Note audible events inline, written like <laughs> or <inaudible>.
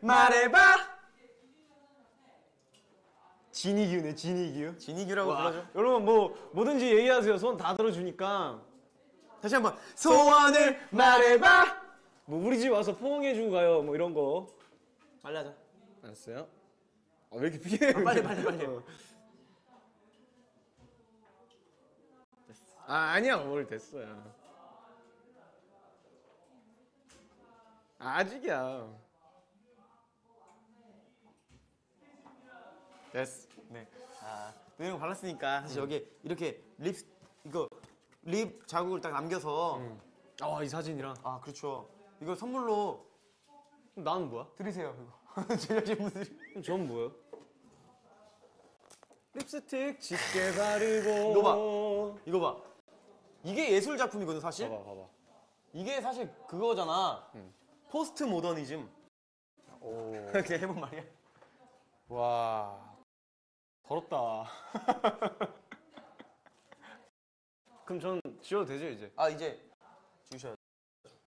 말해봐. 진이규네 진이규. 진이규라고 와, 불러줘. 여러분 뭐 뭐든지 얘기하세요. 손 다 들어주니까. 다시 한번 소원을 말해봐. 뭐 우리 집 와서 포옹해주고 가요. 뭐 이런 거. 빨리 하자. 알았어요? 아, 왜 이렇게 피해? 빨리, 빨리, 빨리. 어. 아 아니야 뭘 됐어요. 아직이야. 됐어. 네. 아, 거 발랐으니까 사실 여기 이렇게 립 이거 립 자국을 딱 남겨서 아 이 사진이랑. 아 그렇죠. 이거 선물로 나는 뭐야? 드리세요. 이거 <laughs> 제작진 분들이. 그럼 전 뭐예요? 립스틱 짙게 바르고. 이거 봐. 이거 봐. 이게 예술 작품이거든 사실. 봐봐 봐봐. 이게 사실 그거잖아. 포스트 모더니즘. 오. <laughs> 그냥 해본 말이야. 와. 더럽다. 그럼 전 지워도 되죠 이제? 아 이제 주셔야